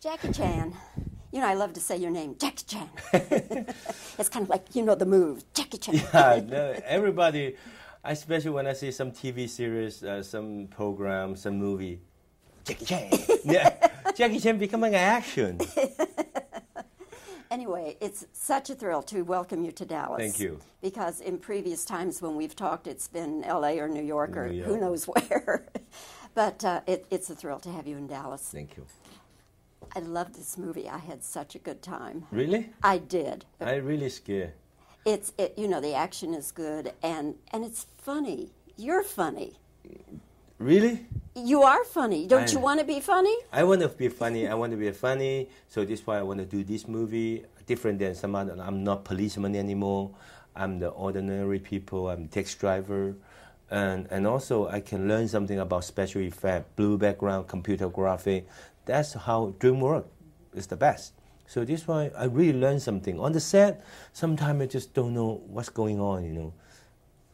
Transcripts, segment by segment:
Jackie Chan. You know, I love to say your name, Jackie Chan. it's kind of like, you know, the move, Jackie Chan. yeah, no, everybody, especially when I see some TV series, uh, some program, some movie, Jackie Chan. yeah, Jackie Chan becoming action. Anyway, it's such a thrill to welcome you to Dallas. Thank you. Because in previous times when we've talked, it's been LA or New York or New who knows where. but uh, it, it's a thrill to have you in Dallas. Thank you. I love this movie. I had such a good time. Really? I did. I really scared. It's it, you know the action is good and and it's funny. You're funny. Really? You are funny. Don't you want to be funny? I want to be funny. I want to be funny. So this is why I want to do this movie. Different than some other. I'm not policeman anymore. I'm the ordinary people. I'm taxi driver, and and also I can learn something about special effect, blue background, computer graphic. That's how dream work is the best. So this is why I really learned something on the set. Sometimes I just don't know what's going on. You know,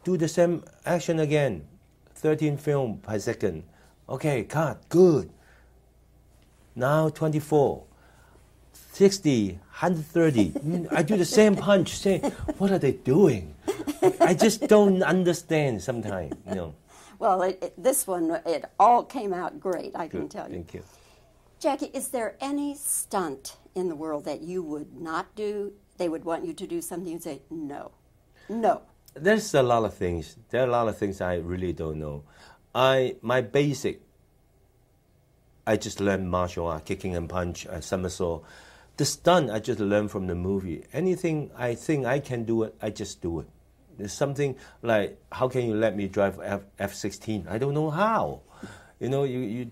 do the same action again, 13 film per second. Okay, cut. Good. Now 24, 60, 130. Mm, I do the same punch. Say, what are they doing? I just don't understand sometimes. You know. Well, it, it, this one it all came out great. I can tell you. Thank you. Jackie, is there any stunt in the world that you would not do? They would want you to do something. You'd say no, no. There's a lot of things. There are a lot of things I really don't know. I my basic. I just learned martial art, kicking and punch, uh, somersault. The stunt I just learned from the movie. Anything I think I can do it, I just do it. There's something like, how can you let me drive F F sixteen? I don't know how. You know, you you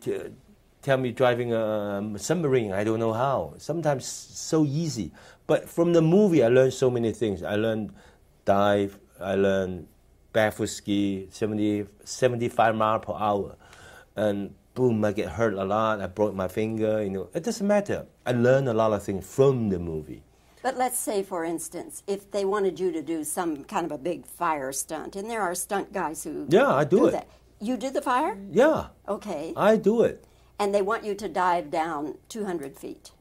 tell me driving a um, submarine. I don't know how. Sometimes so easy, but from the movie I learned so many things. I learned dive. I learned barefoot ski, 70, 75 mile per hour, and boom, I get hurt a lot. I broke my finger. You know, it doesn't matter. I learned a lot of things from the movie. But let's say, for instance, if they wanted you to do some kind of a big fire stunt, and there are stunt guys who Yeah, I do it. that. You did the fire, Yeah, okay, I do it. And they want you to dive down 200 feet.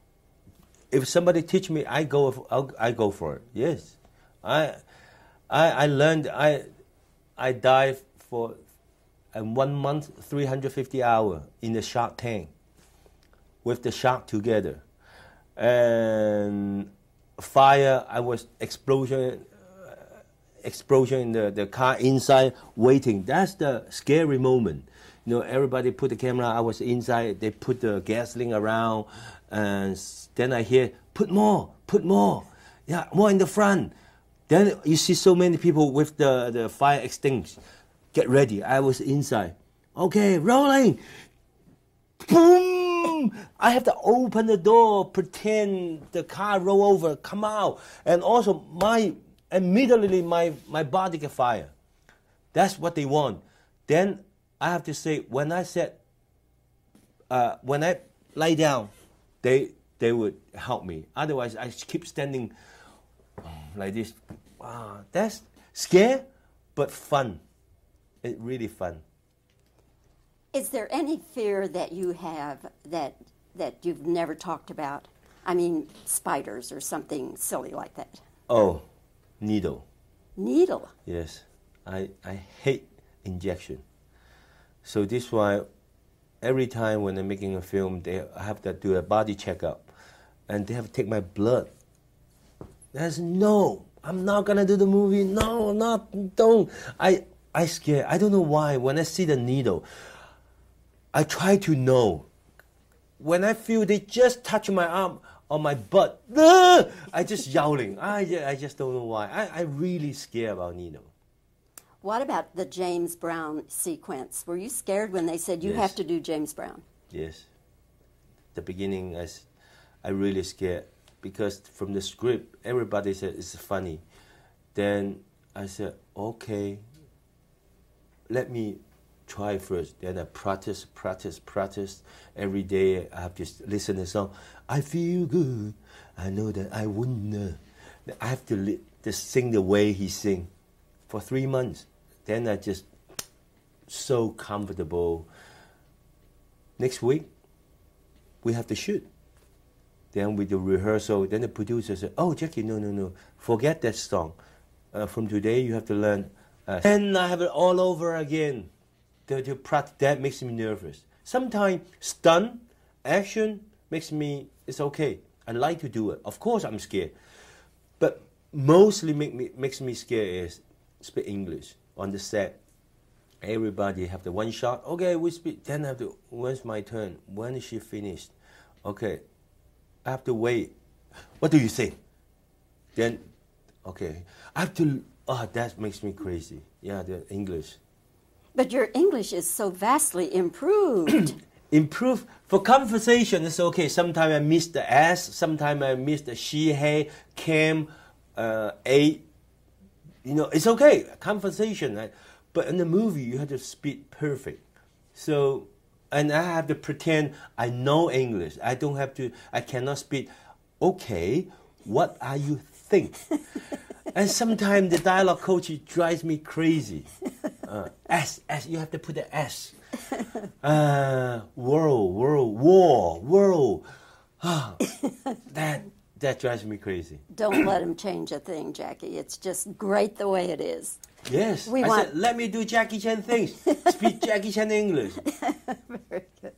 if somebody teach me, I go. I'll, I go for it. Yes, I, I, I learned. I, I dive for, uh, one month, three hundred fifty hour in the shark tank, with the shark together, and fire. I was explosion. Explosion in the, the car inside waiting. That's the scary moment. Know, everybody put the camera. I was inside. They put the gasoline around, and then I hear, "Put more, put more, yeah, more in the front." Then you see so many people with the, the fire extinguisher. Get ready. I was inside. Okay, rolling. Boom! I have to open the door, pretend the car roll over, come out, and also my immediately my my body get fire. That's what they want. Then I have to say when I said uh, when I lay down, they they would help me. Otherwise, I keep standing like this. Wow, that's scary, but fun. It really fun. Is there any fear that you have that that you've never talked about? I mean, spiders or something silly like that. Oh, needle. Needle. Yes, I I hate injection. So this why every time when they're making a film, they have to do a body checkup, and they have to take my blood. There's no, I'm not gonna do the movie. No, not don't. I I scared. I don't know why. When I see the needle, I try to know. When I feel they just touch my arm on my butt! I just yowling. I, I just don't know why. I, I really scared about needle. What about the James Brown sequence? Were you scared when they said you Yes. have to do James Brown? Yes. The beginning, I, I really scared because from the script, everybody said it's funny. Then I said, okay, let me try first. Then I practice, practice, practice. Every day I have to listen to the song. I feel good. I know that I wouldn't. Uh, I have to li- just sing the way he sing for three months. Then I just so comfortable. Next week, we have to shoot. Then with the rehearsal, then the producer said, "Oh, Jackie, no, no, no, forget that song. Uh, from today, you have to learn." Uh, and I have it all over again. The practice that makes me nervous. Sometimes stunt, action makes me. It's okay. I like to do it. Of course, I'm scared, but mostly make me makes me scared is speak English on the set. Everybody have the one shot. Okay, we speak. Then I have to. When's my turn? When is she finished? Okay, I have to wait. What do you say? Then, okay, I have to. Oh, that makes me crazy. Yeah, the English. But your English is so vastly improved. improved for conversation. It's okay. Sometimes I miss the s. Sometimes I miss the she, hey, came, uh, a. You know, it's okay. Conversation. Right? But in the movie, you have to speak perfect. So, and I have to pretend I know English. I don't have to. I cannot speak. Okay, what are you think? and sometimes the dialogue coach drives me crazy. Uh, S S. You have to put the S. Uh, world, world, war, world. Ah, that that drives me crazy. Don't let him change a thing, Jackie. It's just great the way it is. Yes. We I want- said, let me do Jackie Chan things. Speak Jackie Chan English. Very good.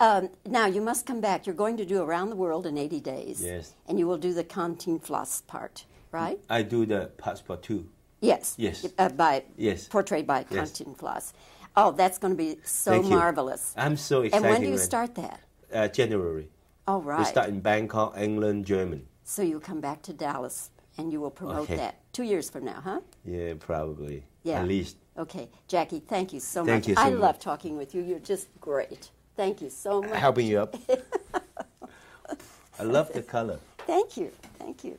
Um, now you must come back. You're going to do around the world in 80 days. Yes. And you will do the Cantinflas part, right? I do the Passepartout. Yes. Yes. Uh, by Yes. portrayed by Yes. Cantinflas. Oh, that's going to be so Thank you. marvelous. I'm so excited. and when do you man. start that? Uh, January. All right. We start in Bangkok, England, Germany. So you'll come back to Dallas and you will promote Okay. that two years from now, huh? Yeah, probably. Yeah. At least. Okay, Jackie, thank you so Thank much. you so I much. love talking with you. You're just great. Thank you so much. Helping you up. I love the color. Thank you. Thank you.